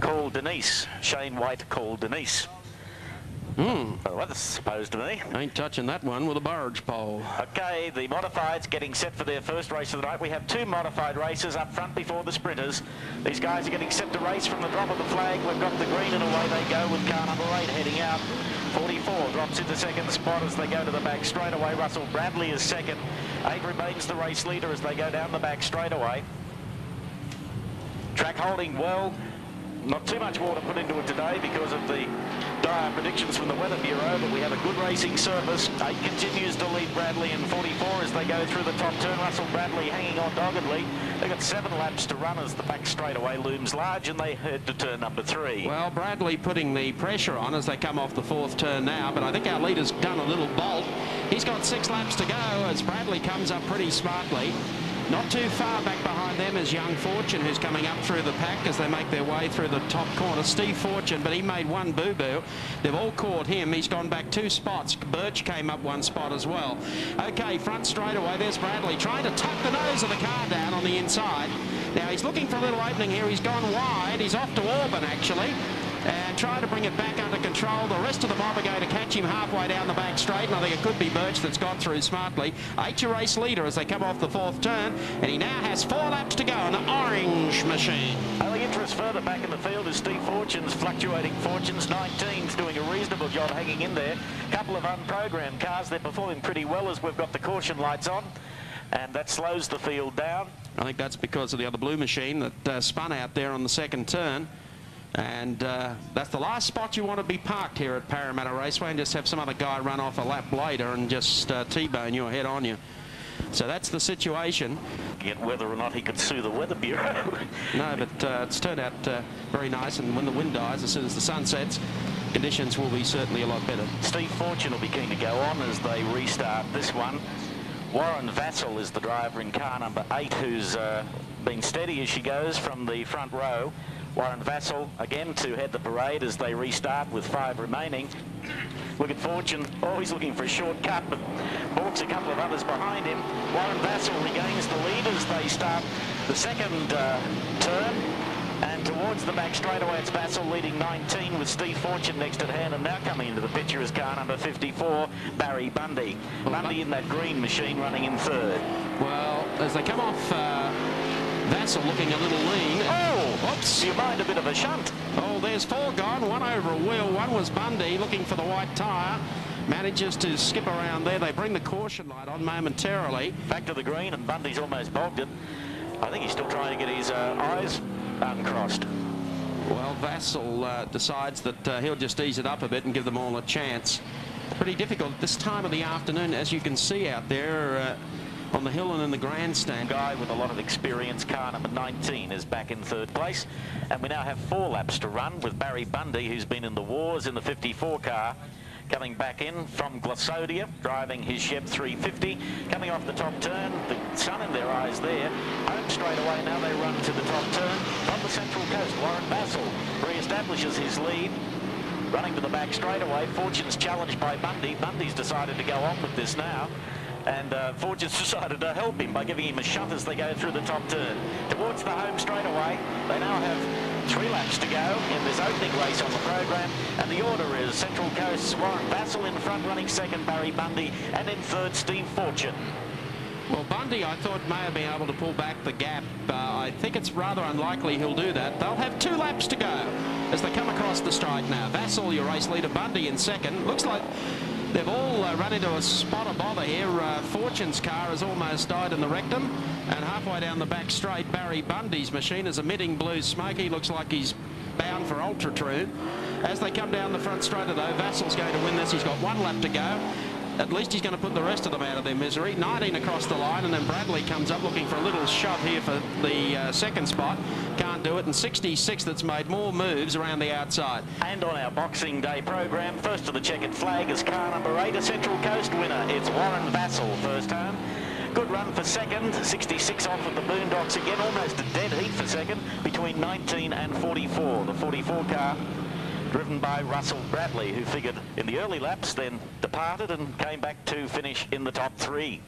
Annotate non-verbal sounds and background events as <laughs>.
called Denise. Shane White called Denise. Hmm. Well, that's supposed to be. Ain't touching that one with a barge pole. Okay, the modifieds getting set for their first race of the night. We have two modified races up front before the sprinters. These guys are getting set to race from the drop of the flag. We've got the green and away they go with car number eight heading out. 44 drops into second spot as they go to the back straight away. Russell Bradley is second. Eight remains the race leader as they go down the back straight away. Track holding well. Not too much water put into it today because of the dire predictions from the Weather Bureau, but we have a good racing surface. Eight continues to lead Bradley in 44 as they go through the top turn. Russell Bradley hanging on doggedly. They've got seven laps to run as the back straightaway looms large and they head to turn number three. Well, Bradley putting the pressure on as they come off the fourth turn now, but I think our leader's done a little bolt. He's got six laps to go as Bradley comes up pretty smartly. Not too far back behind them is Young Fortune, who's coming up through the pack as they make their way through the top corner. Steve Fortune, but he made one boo-boo. They've all caught him. He's gone back two spots. Birch came up one spot as well. Okay, front straightaway. There's Bradley trying to tuck the nose of the car down on the inside. Now, he's looking for a little opening here. He's gone wide. He's off to Auburn, actually and try to bring it back under control. The rest of the mob are going to catch him halfway down the back straight, and I think it could be Birch that's got through smartly. Eight your race leader as they come off the fourth turn, and he now has four laps to go on the orange machine. Only interest further back in the field is Steve Fortune's fluctuating fortunes. 19's doing a reasonable job hanging in there. Couple of unprogrammed cars, they're performing pretty well as we've got the caution lights on and that slows the field down. I think that's because of the other blue machine that uh, spun out there on the second turn. And uh, that's the last spot you want to be parked here at Parramatta Raceway and just have some other guy run off a lap later and just uh, T-bone you or head on you. So that's the situation. Yet whether or not he could sue the Weather Bureau. <laughs> no, but uh, it's turned out uh, very nice. And when the wind dies, as soon as the sun sets, conditions will be certainly a lot better. Steve Fortune will be keen to go on as they restart this one. Warren Vassell is the driver in car number eight, who's uh, been steady as she goes from the front row. Warren Vassell again to head the parade as they restart with five remaining. Look at Fortune, always looking for a shortcut, but balks a couple of others behind him. Warren Vassell regains the lead as they start the second uh, turn. And towards the back straightaway, it's Vassell leading 19 with Steve Fortune next at hand. And now coming into the picture is car number 54, Barry Bundy. Bundy in that green machine running in third. Well, as they come off... Uh Vassell looking a little lean. Oh, whoops, you mind a bit of a shunt. Oh, there's four gone. One over a wheel. One was Bundy looking for the white tyre. Manages to skip around there. They bring the caution light on momentarily. Back to the green, and Bundy's almost bogged it. I think he's still trying to get his uh, eyes uncrossed. Well, Vassell uh, decides that uh, he'll just ease it up a bit and give them all a chance. Pretty difficult at this time of the afternoon, as you can see out there. On the hill and in the grandstand. Guy with a lot of experience, car number 19, is back in third place. And we now have four laps to run with Barry Bundy, who's been in the wars in the 54 car. Coming back in from Glossodia, driving his Chev 350. Coming off the top turn, the sun in their eyes there. Home straight away, now they run to the top turn. From the Central Coast, Warren Vassell re-establishes his lead. Running to the back straight away, Fortune's challenged by Bundy. Bundy's decided to go on with this now and uh, Fortune's decided to help him by giving him a shove as they go through the top turn. Towards the home straightaway, they now have three laps to go in this opening race on the program, and the order is Central Coast's Warren Vassell in front, running second Barry Bundy, and in third Steve Fortune. Well, Bundy, I thought, may have been able to pull back the gap. Uh, I think it's rather unlikely he'll do that. They'll have two laps to go as they come across the strike now. Vassell, your race leader, Bundy in second. Looks like They've all uh, run into a spot of bother here. Uh, Fortune's car has almost died in the rectum. And halfway down the back straight, Barry Bundy's machine is emitting blue smoke. He looks like he's bound for Ultra True. As they come down the front straight, though, Vassell's going to win this. He's got one lap to go. At least he's going to put the rest of them out of their misery. 19 across the line, and then Bradley comes up looking for a little shot here for the uh, second spot. Do it, and 66 that's made more moves around the outside. And on our Boxing Day program, first to the checkered flag is car number 8, a Central Coast winner. It's Warren Vassell, first home. Good run for second, 66 off at the Boondocks again, almost a dead heat for second, between 19 and 44. The 44 car driven by Russell Bradley, who figured in the early laps, then departed and came back to finish in the top three.